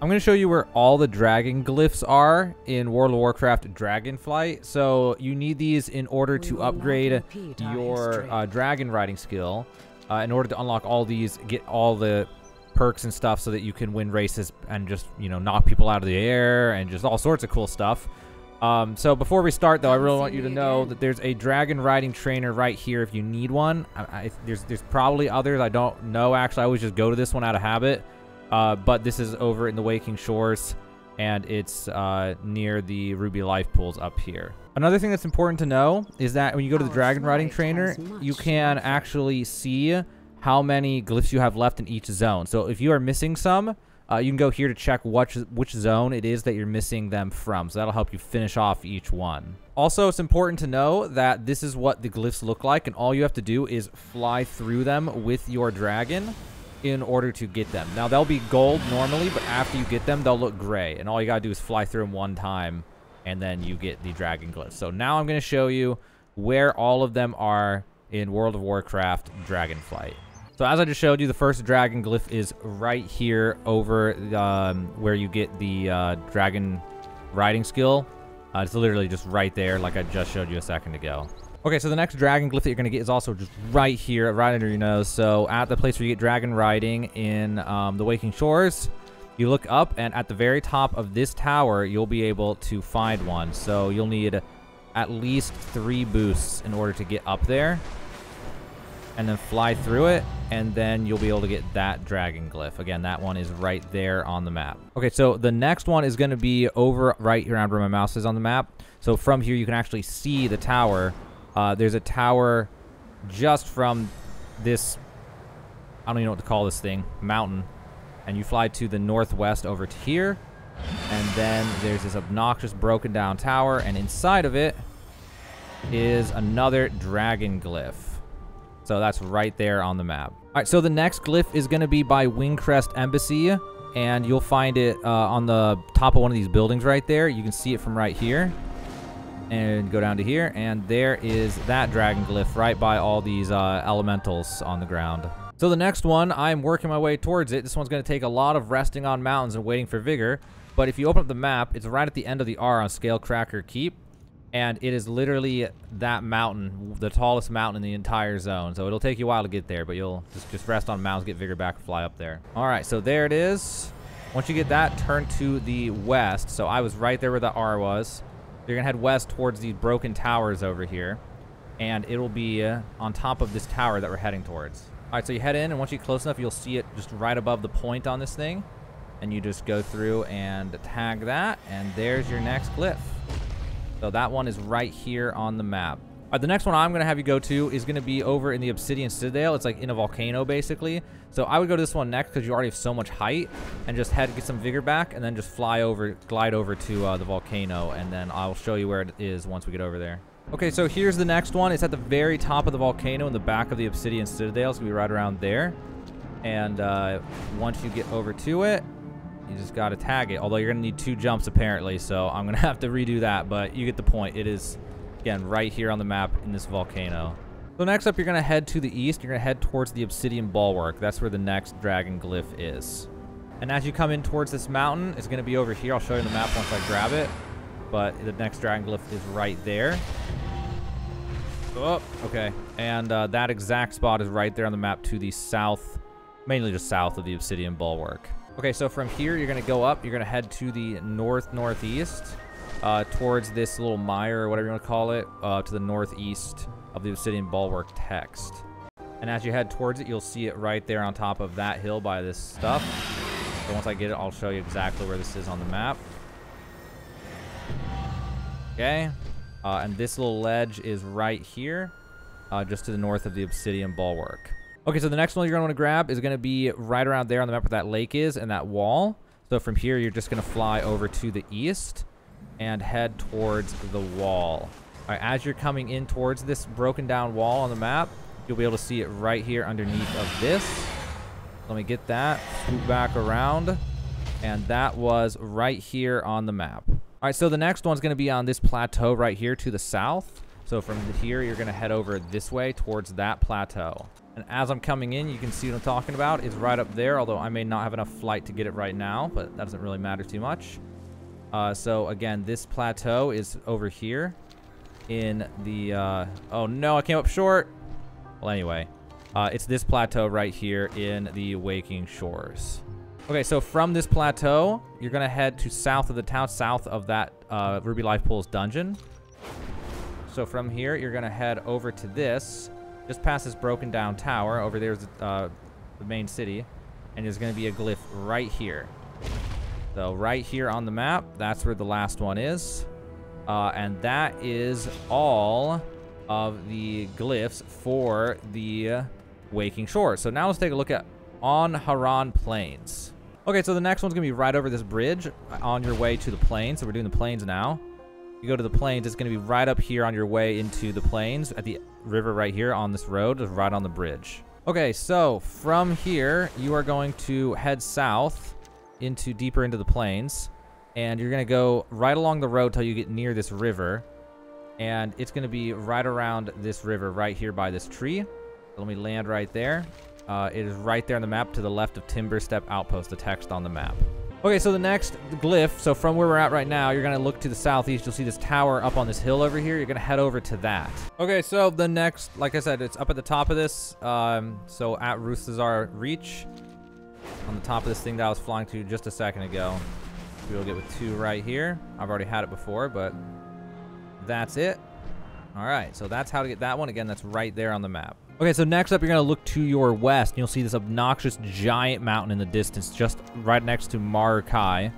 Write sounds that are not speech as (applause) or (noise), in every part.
I'm going to show you where all the dragon glyphs are in World of Warcraft Dragonflight. So you need these in order to upgrade your uh, dragon riding skill. Uh, in order to unlock all these, get all the perks and stuff so that you can win races and just, you know, knock people out of the air and just all sorts of cool stuff. Um, so before we start, though, I really want you to know that there's a dragon riding trainer right here if you need one. I, I, there's, there's probably others. I don't know, actually. I always just go to this one out of habit. Uh, but this is over in the Waking Shores, and it's uh, near the Ruby Life Pools up here. Another thing that's important to know is that when you go to the Dragon Riding Trainer, you can actually see how many glyphs you have left in each zone. So if you are missing some, uh, you can go here to check which, which zone it is that you're missing them from. So that'll help you finish off each one. Also, it's important to know that this is what the glyphs look like, and all you have to do is fly through them with your dragon in order to get them. Now, they'll be gold normally, but after you get them, they'll look gray. And all you gotta do is fly through them one time, and then you get the dragon glyph. So now I'm gonna show you where all of them are in World of Warcraft Dragonflight. So as I just showed you, the first dragon glyph is right here over um, where you get the uh, dragon riding skill. Uh, it's literally just right there like I just showed you a second ago. Okay, so the next dragon glyph that you're going to get is also just right here, right under your nose. So at the place where you get dragon riding in um, the Waking Shores, you look up, and at the very top of this tower, you'll be able to find one. So you'll need at least three boosts in order to get up there. And then fly through it, and then you'll be able to get that dragon glyph. Again, that one is right there on the map. Okay, so the next one is going to be over right here around where my mouse is on the map. So from here, you can actually see the tower uh, there's a tower just from this, I don't even know what to call this thing, mountain. And you fly to the northwest over to here. And then there's this obnoxious broken down tower. And inside of it is another dragon glyph. So that's right there on the map. All right, so the next glyph is going to be by Wingrest Embassy. And you'll find it uh, on the top of one of these buildings right there. You can see it from right here and go down to here and there is that dragon glyph right by all these uh, elementals on the ground. So the next one, I'm working my way towards it. This one's going to take a lot of resting on mountains and waiting for vigor. But if you open up the map, it's right at the end of the R on Scale-Cracker Keep. And it is literally that mountain, the tallest mountain in the entire zone. So it'll take you a while to get there, but you'll just, just rest on mountains, get vigor back, fly up there. All right, so there it is. Once you get that, turn to the west. So I was right there where the R was. You're going to head west towards these broken towers over here. And it'll be uh, on top of this tower that we're heading towards. All right, so you head in, and once you get close enough, you'll see it just right above the point on this thing. And you just go through and tag that, and there's your next glyph. So that one is right here on the map. Right, the next one I'm going to have you go to is going to be over in the Obsidian Citadel. It's like in a volcano, basically. So I would go to this one next because you already have so much height and just head get some vigor back and then just fly over, glide over to uh, the volcano, and then I'll show you where it is once we get over there. Okay, so here's the next one. It's at the very top of the volcano in the back of the Obsidian Citadel. It's going to be right around there. And uh, once you get over to it, you just got to tag it. Although you're going to need two jumps, apparently, so I'm going (laughs) to have to redo that. But you get the point. It is Again, right here on the map in this volcano. So next up, you're going to head to the east. You're going to head towards the Obsidian Bulwark. That's where the next dragon glyph is. And as you come in towards this mountain, it's going to be over here. I'll show you the map once I grab it. But the next dragon glyph is right there. Oh, okay. And uh, that exact spot is right there on the map to the south, mainly just south of the Obsidian Bulwark. Okay, so from here, you're going to go up. You're going to head to the north-northeast uh, towards this little mire or whatever you want to call it, uh, to the northeast of the Obsidian Bulwark text. And as you head towards it, you'll see it right there on top of that hill by this stuff. So once I get it, I'll show you exactly where this is on the map. Okay. Uh, and this little ledge is right here, uh, just to the north of the Obsidian Bulwark. Okay, so the next one you're going to want to grab is going to be right around there on the map where that lake is and that wall. So from here, you're just going to fly over to the east and head towards the wall. All right, as you're coming in towards this broken down wall on the map, you'll be able to see it right here underneath of this. Let me get that, swoop back around, and that was right here on the map. All right, so the next one's going to be on this plateau right here to the south. So from here, you're going to head over this way towards that plateau. And as I'm coming in, you can see what I'm talking about. It's right up there, although I may not have enough flight to get it right now, but that doesn't really matter too much. Uh, so again, this plateau is over here in the, uh, oh no, I came up short. Well, anyway, uh, it's this plateau right here in the Waking Shores. Okay, so from this plateau, you're to head to south of the town, south of that uh, Ruby Life Pools dungeon. So from here, you're to head over to this, just past this broken down tower. Over there's uh, the main city, and there's to be a glyph right here. So right here on the map, that's where the last one is. Uh, and that is all of the glyphs for the Waking Shore. So now let's take a look at Ohn'ahran Plains. Okay, so the next one's to be right over this bridge on your way to the plains. So we're doing the plains now. You go to the plains, it's to be right up here on your way into the plains at the river right here on this road, right on the bridge. Okay, so from here, you are going to head south into deeper into the plains. And you're going to go right along the road till you get near this river. And it's going to be right around this river right here by this tree. let me land right there. Uh, it is right there on the map to the left of Timberstep Outpost, the text on the map. Okay, so the next glyph, so from where we're at right now, you're going to look to the southeast. You'll see this tower up on this hill over here. You're going to head over to that. Okay, so the next, like I said, it's up at the top of this. Um, so at Rusza'thar Reach, on the top of this thing that I was flying to just a second ago. We'll get with two right here. I've already had it before, but that's it. All right, so that's how to get that one. Again, that's right there on the map. Okay, so next up, you're going to look to your west, and you'll see this obnoxious giant mountain in the distance, just right next to Maruukai.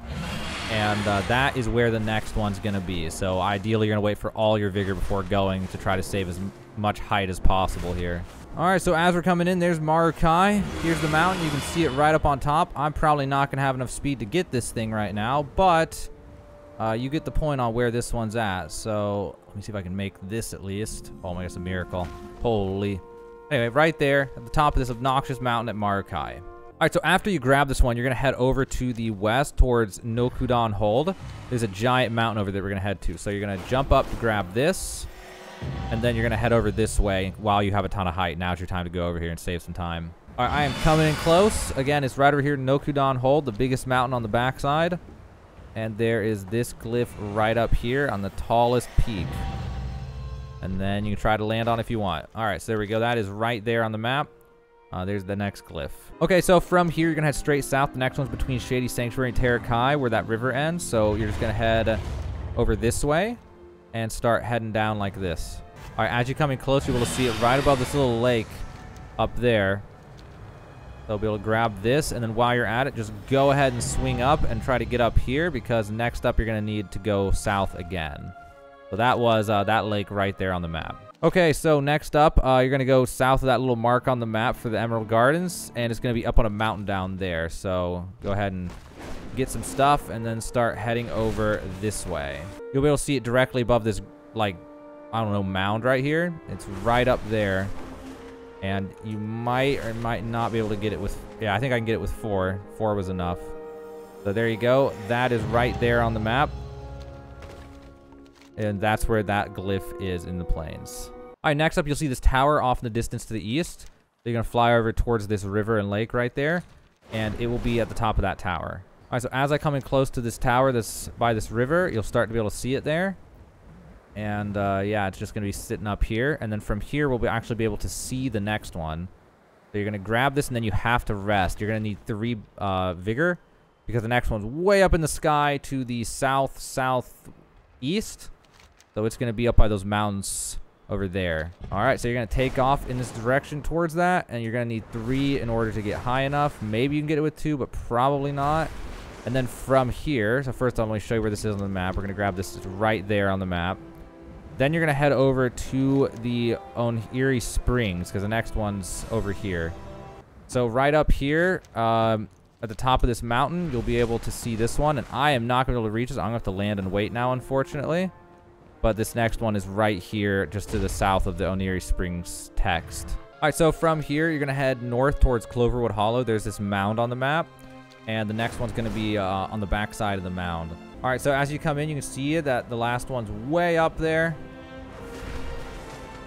And uh, that is where the next one's going to be. So ideally, you're going to wait for all your vigor before going to try to save as much height as possible here. All right, so as we're coming in, there's Maruukai. Here's the mountain. You can see it right up on top. I'm probably not going to have enough speed to get this thing right now, but uh, you get the point on where this one's at. So let me see if I can make this at least. Oh my, it's a miracle. Holy. Anyway, right there at the top of this obnoxious mountain at Maruukai. All right, so after you grab this one, you're going to head over to the west towards Nokhudon Hold. There's a giant mountain over there we're going to head to. So you're going to jump up grab this, and then you're going to head over this way while you have a ton of height. Now's your time to go over here and save some time. All right, I am coming in close. Again, it's right over here, Nokhudon Hold, the biggest mountain on the backside. And there is this glyph right up here on the tallest peak. And then you can try to land on if you want. All right, so there we go. That is right there on the map. Uh, there's the next glyph. Okay, so from here, you're going to head straight south. The next one's between Shady Sanctuary and Teerakai, where that river ends. So you're just going to head over this way and start heading down like this. All right, as you come in close, you'll be able to see it right above this little lake up there. They'll be able to grab this, and then while you're at it, just go ahead and swing up and try to get up here, because next up, you're going to need to go south again. So that was uh, that lake right there on the map. Okay, so next up, uh, you're going to go south of that little mark on the map for the Emerald Gardens, and it's going to be up on a mountain down there. So go ahead and get some stuff, and then start heading over this way. You'll be able to see it directly above this, like, I don't know, mound right here. It's right up there. And you might or might not be able to get it with... Yeah, I think I can get it with four. Four was enough. So there you go. That is right there on the map. And that's where that glyph is in the plains. All right, next up, you'll see this tower off in the distance to the east. You're going to fly over towards this river and lake right there. And it will be at the top of that tower. All right, so as I come in close to this tower that's by this river, you'll start to be able to see it there. And uh, yeah, it's just going to be sitting up here. And then from here, we'll be actually be able to see the next one. So you're going to grab this, and then you have to rest. You're going to need three uh, vigor because the next one's way up in the sky to the south southeast. So it's going to be up by those mountains over there. All right, so you're going to take off in this direction towards that, and you're going to need three in order to get high enough. Maybe you can get it with two, but probably not. And then from here, so first I'm going to show you where this is on the map. We're going to grab this right there on the map. Then you're going to head over to the Ohn'iri Springs, because the next one's over here. So right up here, um, at the top of this mountain, you'll be able to see this one. And I am not going to be able to reach this. I'm going to have to land and wait now, unfortunately. But this next one is right here, just to the south of the Ohn'iri Springs text. All right, so from here, you're going to head north towards Cloverwood Hollow. There's this mound on the map. And the next one's going to be uh, on the back side of the mound. All right, so as you come in, you can see that the last one's way up there.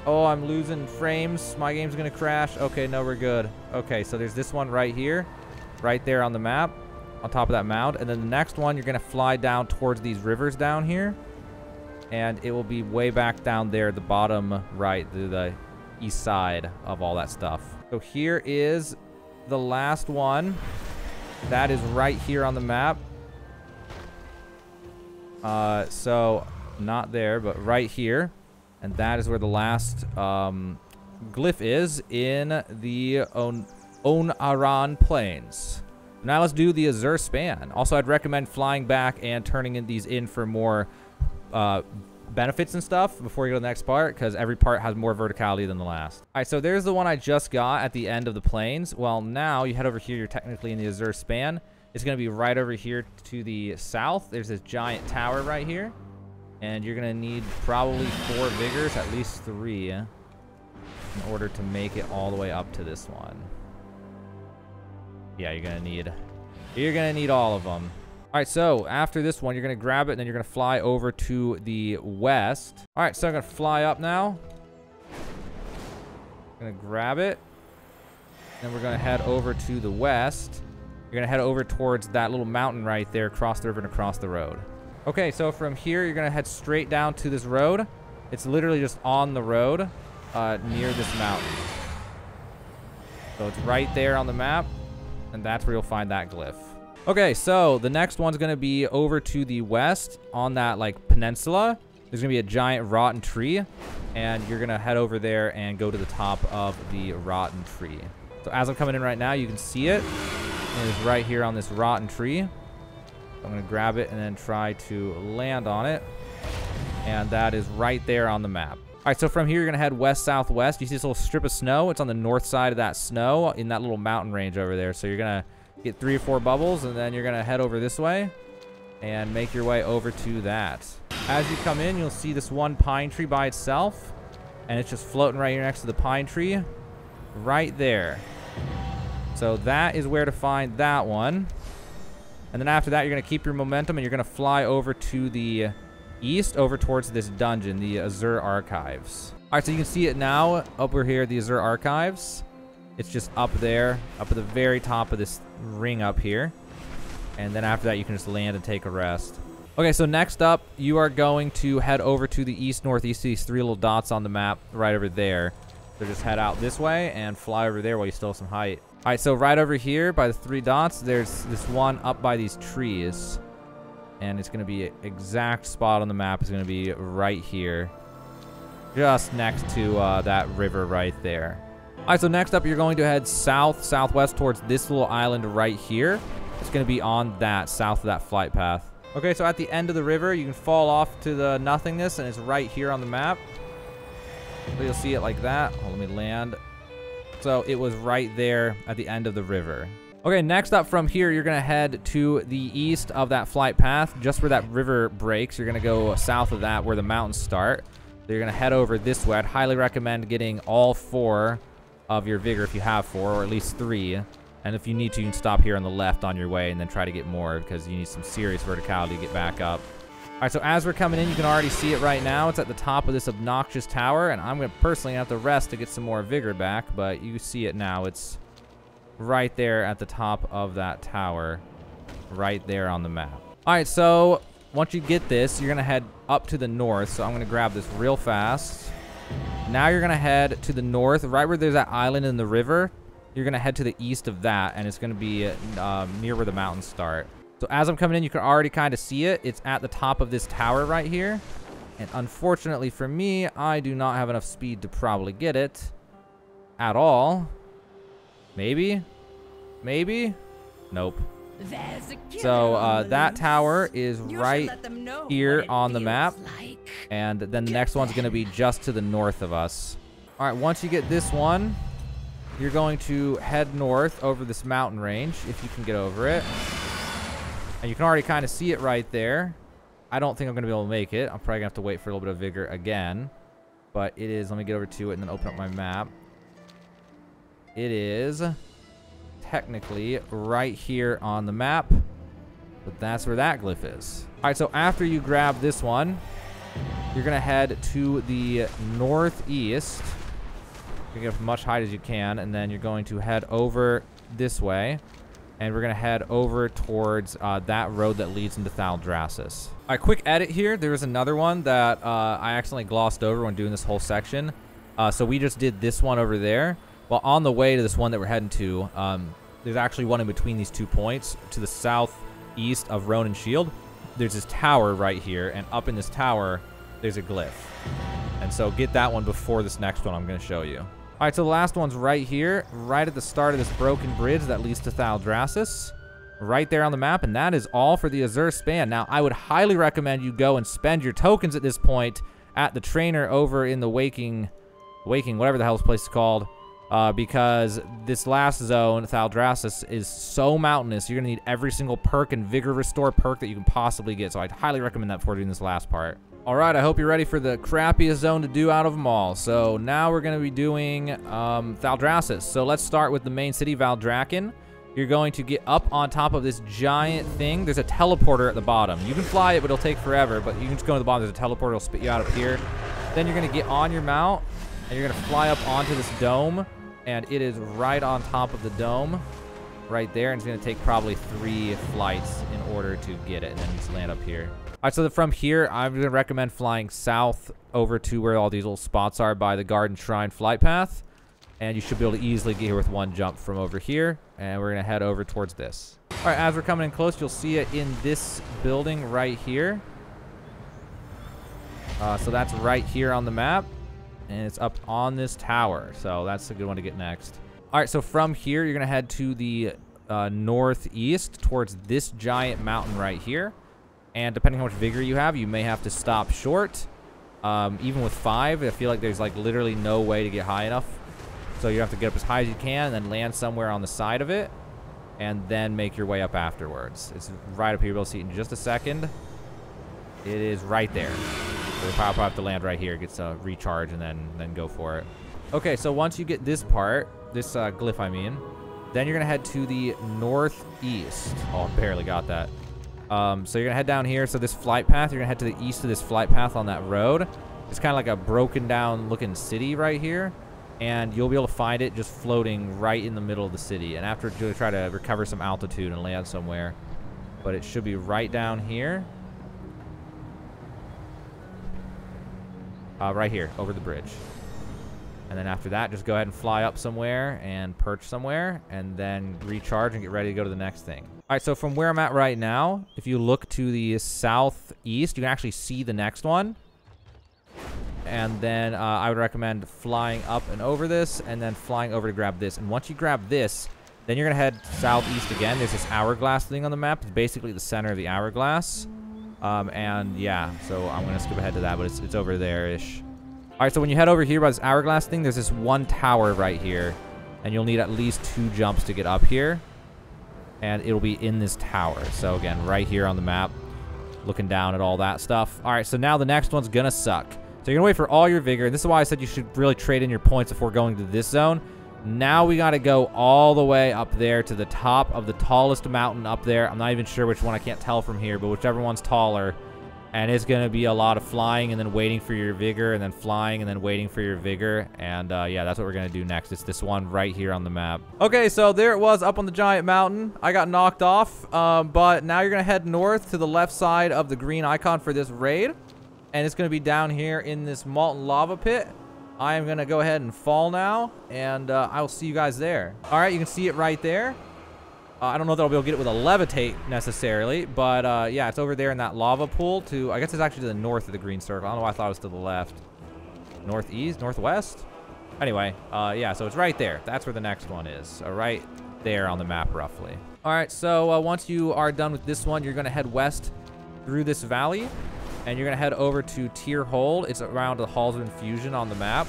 Oh, I'm losing frames. My game's going to crash. Okay, no, we're good. Okay, so there's this one right here. Right there on the map. On top of that mound. And then the next one, you're going to fly down towards these rivers down here. And it will be way back down there, the bottom right, the, the east side of all that stuff. So here is the last one. That is right here on the map. Uh, so not there, but right here. And that is where the last um, glyph is in the On Ohn'ahran Plains. Now let's do the Azure Span. Also, I'd recommend flying back and turning in these in for more uh, benefits and stuff before you go to the next part because every part has more verticality than the last. All right, so there's the one I just got at the end of the plains. Well, now you head over here. You're technically in the Azure Span. It's going to be right over here to the south. There's this giant tower right here. And you're going to need probably four vigors, at least three, in order to make it all the way up to this one. Yeah, you're going to need... You're going to need all of them. All right, so after this one, you're going to grab it, and then you're going to fly over to the west. All right, so I'm going to fly up now. going to grab it. Then we're going to head over to the west. You're going to head over towards that little mountain right there, across the river and across the road. Okay, so from here, you're going to head straight down to this road. It's literally just on the road uh, near this mountain. So it's right there on the map, and that's where you'll find that glyph. Okay, so the next one's going to be over to the west on that, like, peninsula. There's going to be a giant rotten tree, and you're going to head over there and go to the top of the rotten tree. So as I'm coming in right now, you can see it. It is right here on this rotten tree. I'm going to grab it and then try to land on it. And that is right there on the map. All right, so from here, you're going to head west-southwest. You see this little strip of snow? It's on the north side of that snow in that little mountain range over there. So you're going to get three or four bubbles, and then you're going to head over this way and make your way over to that. As you come in, you'll see this one pine tree by itself, and it's just floating right here next to the pine tree right there. So that is where to find that one. And then after that, you're going to keep your momentum and you're going to fly over to the east, over towards this dungeon, the Azure Archives. All right, so you can see it now Up over here, the Azure Archives. It's just up there, up at the very top of this ring up here. And then after that, you can just land and take a rest. Okay, so next up, you are going to head over to the east, northeast, these three little dots on the map right over there. So just head out this way and fly over there while you still have some height. All right, so right over here by the three dots, there's this one up by these trees. And it's going to be exact spot on the map is going to be right here. Just next to uh, that river right there. All right, so next up, you're going to head south, southwest towards this little island right here. It's going to be on that, south of that flight path. Okay, so at the end of the river, you can fall off to the nothingness, and it's right here on the map. You'll see it like that. Oh, let me land. So it was right there at the end of the river. Okay, next up from here, you're going to head to the east of that flight path, just where that river breaks. You're going to go south of that where the mountains start. So you're going to head over this way. I'd highly recommend getting all four of your vigor if you have four, or at least three. And if you need to, you can stop here on the left on your way and then try to get more because you need some serious verticality to get back up. All right, so as we're coming in, you can already see it right now. It's at the top of this obnoxious tower, and I'm going to personally have to rest to get some more vigor back, but you see it now. It's right there at the top of that tower, right there on the map. All right, so once you get this, you're going to head up to the north, so I'm going to grab this real fast. Now you're going to head to the north, right where there's that island in the river. You're going to head to the east of that, and it's going to be uh, near where the mountains start. So as I'm coming in, you can already kind of see it. It's at the top of this tower right here. And unfortunately for me, I do not have enough speed to probably get it at all. Maybe? Maybe? Nope. So uh, that tower is right here on the map. Like. And then the next one's going to be just to the north of us. All right, once you get this one, you're going to head north over this mountain range, if you can get over it. And you can already kind of see it right there. I don't think I'm going to be able to make it. I'm probably going to have to wait for a little bit of vigor again. But it is, let me get over to it and then open up my map. It is technically right here on the map. But that's where that glyph is. All right, so after you grab this one, you're to head to the northeast. You're get as much height as you can, and then you're going to head over this way. And we're to head over towards uh, that road that leads into Thaldraszus. All right, quick edit here. There was another one that uh, I accidentally glossed over when doing this whole section. Uh, so we just did this one over there. Well, on the way to this one that we're heading to, um, there's actually one in between these two points to the southeast of Rhonin Shield. There's this tower right here, and up in this tower, there's a glyph. And so get that one before this next one I'm going to show you. All right, so the last one's right here, right at the start of this broken bridge that leads to Thaldraszus. Right there on the map, and that is all for the Azure span. Now, I would highly recommend you go and spend your tokens at this point at the trainer over in the Waking, Waking, whatever the hell this place is called, uh, because this last zone, Thaldraszus, is so mountainous. You're going to need every single perk and Vigor Restore perk that you can possibly get, so I'd highly recommend that for doing this last part. All right, I hope you're ready for the crappiest zone to do out of them all. So now we're going to be doing um, Thaldraszus. So let's start with the main city, Valdrakken. You're going to get up on top of this giant thing. There's a teleporter at the bottom. You can fly it, but it'll take forever. But you can just go to the bottom. There's a teleporter. It'll spit you out up here. Then you're going to get on your mount, and you're going to fly up onto this dome. And it is right on top of the dome, right there. And it's going to take probably three flights in order to get it. And then just land up here. All right, so from here, I'm going to recommend flying south over to where all these little spots are by the Garden Shrine flight path. And you should be able to easily get here with one jump from over here. And we're going to head over towards this. All right, as we're coming in close, you'll see it in this building right here. Uh, so that's right here on the map. And it's up on this tower. So that's a good one to get next. All right, so from here, you're to head to the uh, northeast towards this giant mountain right here. And depending how much vigor you have, you may have to stop short. Um, even with five, I feel like there's like literally no way to get high enough. So you have to get up as high as you can and then land somewhere on the side of it. And then make your way up afterwards. It's right up here. You'll see it in just a second. It is right there. So we'll probably have to land right here. Gets a recharge and then, then go for it. Okay, so once you get this part, this uh, glyph I mean, then you're going to head to the northeast. Oh, barely got that. Um, so you're going to head down here. So this flight path, you're going to head to the east of this flight path on that road. It's kind of like a broken down looking city right here. And you'll be able to find it just floating right in the middle of the city. And after you try to recover some altitude and land somewhere. But it should be right down here. Uh, right here, over the bridge. And then after that, just go ahead and fly up somewhere and perch somewhere and then recharge and get ready to go to the next thing. All right, so from where I'm at right now, if you look to the southeast, you can actually see the next one. And then uh, I would recommend flying up and over this and then flying over to grab this. And once you grab this, then you're going to head southeast again. There's this hourglass thing on the map. It's basically the center of the hourglass. Um, and yeah, so I'm going to skip ahead to that, but it's, it's over there-ish. All right, so when you head over here by this hourglass thing, there's this one tower right here. And you'll need at least two jumps to get up here and it'll be in this tower. So again, right here on the map, looking down at all that stuff. All right, so now the next one's gonna suck. So you're gonna wait for all your vigor. This is why I said you should really trade in your points before going to this zone. Now we gotta go all the way up there to the top of the tallest mountain up there. I'm not even sure which one, I can't tell from here, but whichever one's taller and it's going to be a lot of flying and then waiting for your vigor and then flying and then waiting for your vigor. And uh, yeah, that's what we're going to do next. It's this one right here on the map. Okay, so there it was up on the giant mountain. I got knocked off, um, but now you're going to head north to the left side of the green icon for this raid. And it's going to be down here in this molten lava pit. I am to go ahead and fall now, and uh, I will see you guys there. All right, you can see it right there. Uh, I don't know that I'll be able to get it with a levitate necessarily, but uh, yeah, it's over there in that lava pool to, I guess it's actually to the north of the green circle. I don't know why I thought it was to the left. Northeast, northwest? Anyway, uh, yeah, so it's right there. That's where the next one is. Right there on the map, roughly. All right, so uh, once you are done with this one, you're to head west through this valley, and you're going to head over to Tyrhold. It's around the Halls of Infusion on the map.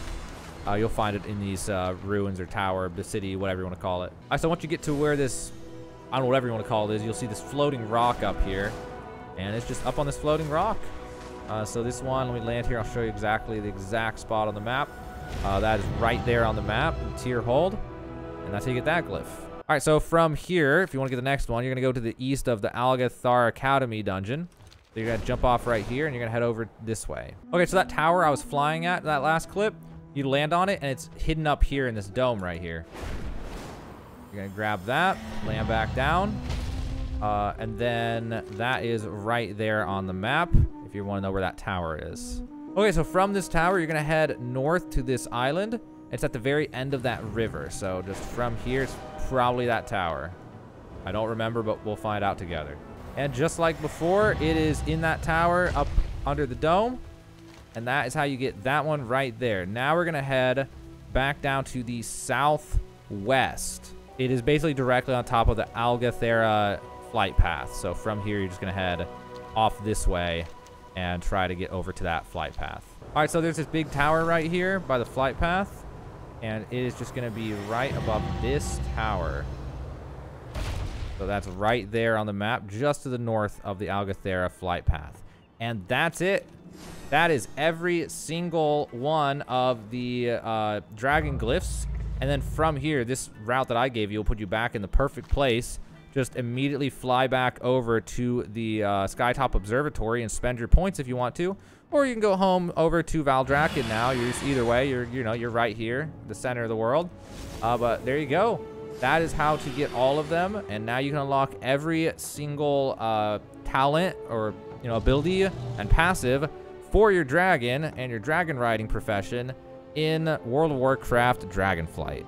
Uh, you'll find it in these uh, ruins or tower, the city, whatever you want to call it. All right, so once you get to where this I don't know whatever you want to call it is, you'll see this floating rock up here. And it's just up on this floating rock. Uh, so this one, let me land here. I'll show you exactly the exact spot on the map. Uh, that is right there on the map, Tyrhold. And that's how you get that glyph. All right, so from here, if you want to get the next one, you're going to go to the east of the Algeth'ar Academy dungeon. So you're gonna jump off right here and you're gonna head over this way. Okay, so that tower I was flying at, that last clip, you land on it and it's hidden up here in this dome right here. You're gonna grab that, land back down. Uh, and then that is right there on the map if you wanna know where that tower is. Okay, so from this tower, you're gonna head north to this island. It's at the very end of that river. So just from here, it's probably that tower. I don't remember, but we'll find out together. And just like before, it is in that tower up under the dome. And that is how you get that one right there. Now we're going to head back down to the southwest. It is basically directly on top of the Algeth'era flight path. So from here, you're just going to head off this way and try to get over to that flight path. All right, so there's this big tower right here by the flight path. And it is just going to be right above this tower. So that's right there on the map, just to the north of the Algeth'era flight path. And that's it. That is every single one of the uh, dragon glyphs. And then from here, this route that I gave you will put you back in the perfect place. Just immediately fly back over to the uh, Skytop Observatory and spend your points if you want to. Or you can go home over to Valdrakken now. You're either way, you're you know you're right here, the center of the world. Uh, but there you go that is how to get all of them. And now you can unlock every single uh, talent or you know ability and passive for your dragon and your dragon riding profession in World of Warcraft Dragonflight.